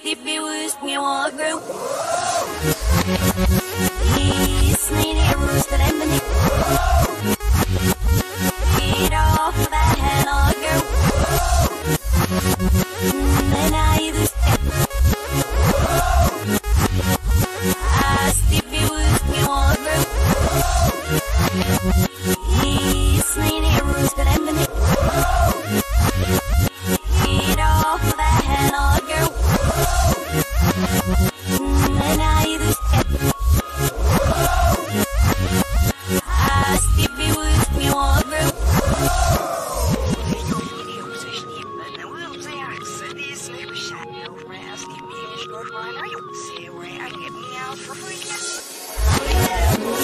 Sleepy me, Mewa Group. keyboard liner, say where I can get me out for free.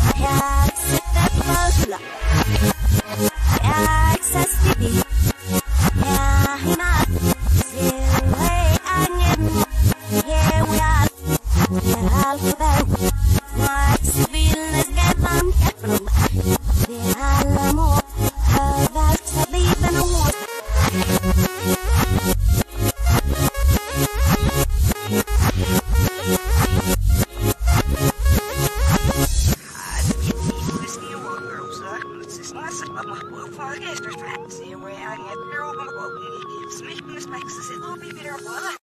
I have. وفاق يسمح في الحد سيوي يعني أتنا وبمقوم يسمح في مسمح سيطو في بيرا بوضع